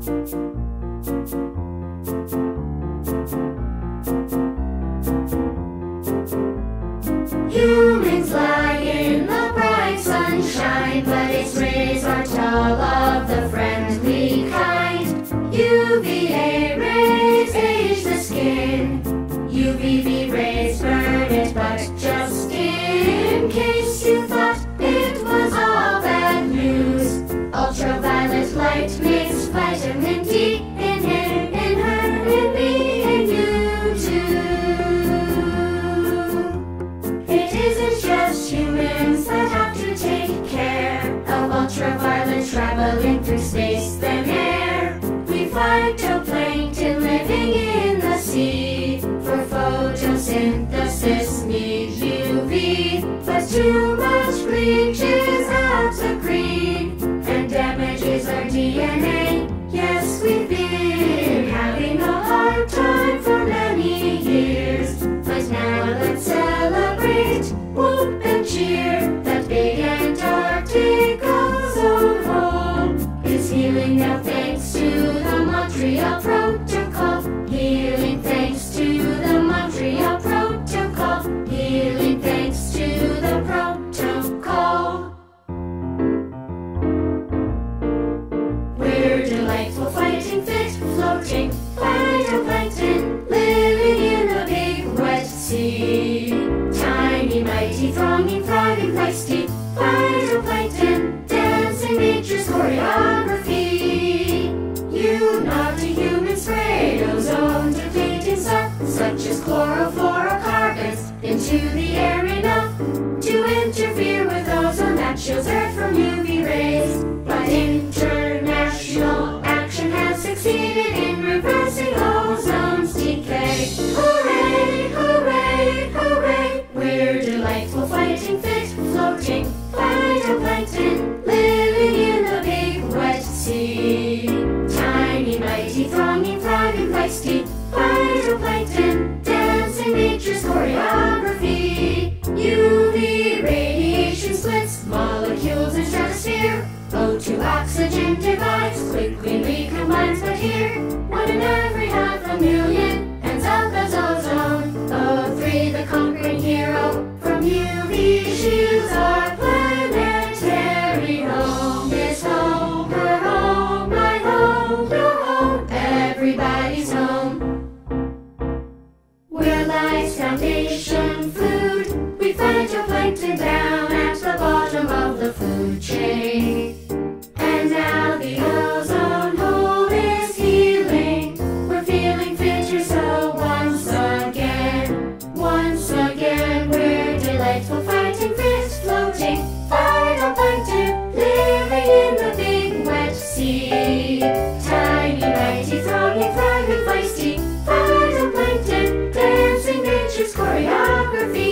Humans lie in the bright sunshine, but its rays aren't of the friendly kind. UVA rays age the skin, UVB rays burn it, but mighty thronging, thriving, feisty phytoplankton, dancing nature's choreography. Ah, fighting, phytoplankton, living in the big wet sea. Tiny, mighty, thronging, frog and feisty, phytoplankton, dancing nature's choreography. UV radiation splits molecules in stratosphere. O2 oxygen divides, quickly recombines, but here, one another. foundation. geography.